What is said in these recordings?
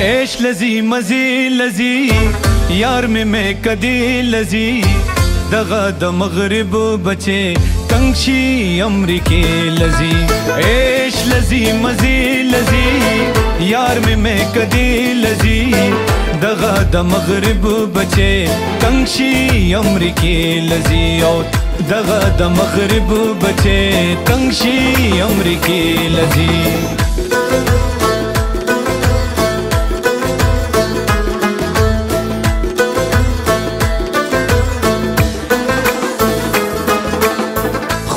عیش لذی مزی لذی یار می می کدی لذی دغه د مغرب بچي کنګشي امریکې لذي عيش لذي مزي لذي یار مې مې کدي لذي دغه د مغرب بچي کنګشي امریکې لذي او دغه د مغرب بچي کنګشي امریکې لذي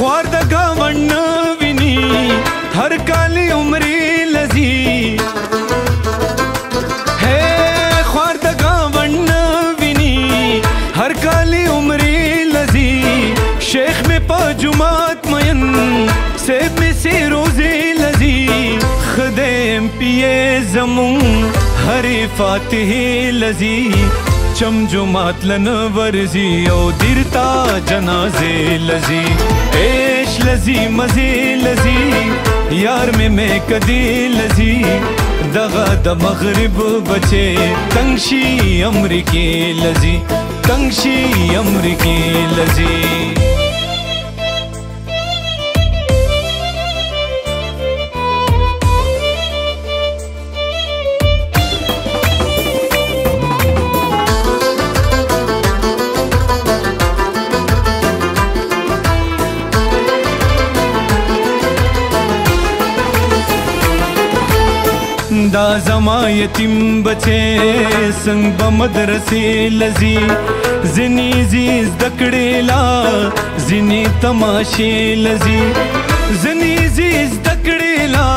ख्वार्दग वण्णाविनी हर काली लजी हर काली उम्री लजी शेख में मयन लजी पिए हरी फातिह लजी جمجمات لنا ورزي او دیرتا جنازے لزی عیش لزی مزی لزی یار میں میں کدی لزی دغه د مغرب بچي تنگشي امریکې لزی تنگشي امریکې لزی دا زما یتیم بچې څنګه په مدرسې لذي زنی زیز دکړې لا زنی تماشې لذي زنی زیز دکړې لا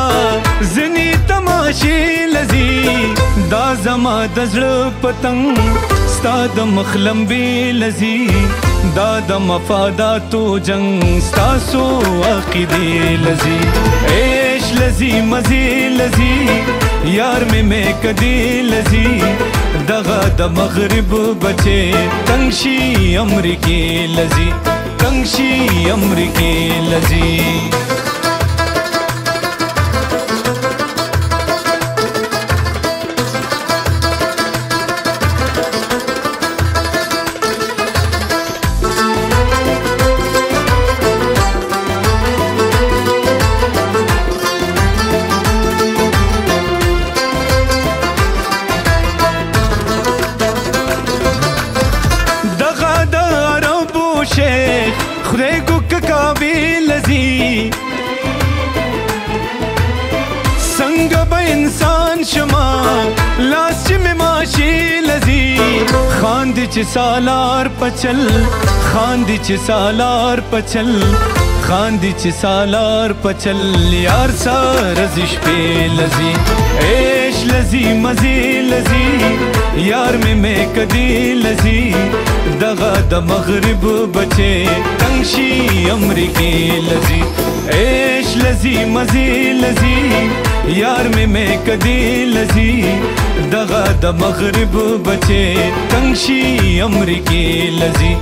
زنی تماشې لذي دا زما د زړه پتنګ ستا د مخلم وی لذي دا د مفاداتو جنگ ستاسو عقیدې لذي عيش لذي مزي لذي یار مې مې کدی لذي دغه د مغرب بچي تنګشي امریکې لذي تنګشي امریکې لذي کعبه لذي څنګه به انسان شما لاس چې مې ماشي لذي خاندي چې سالار پچل خاندي چې سالار پچل خاندي چې سالار پچل یار سارز شپې لذي عيش لذي مزي لذي یار مې مې کدي د مغرب بچي تنشي امریکي لذي عيش لذي مزي لذي یار مې مې کدي لذي دغه د مغرب بچي تنشي امریکي لذي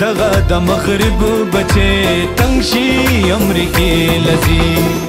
دغه د مغرب بچي تنشي امریکي لذي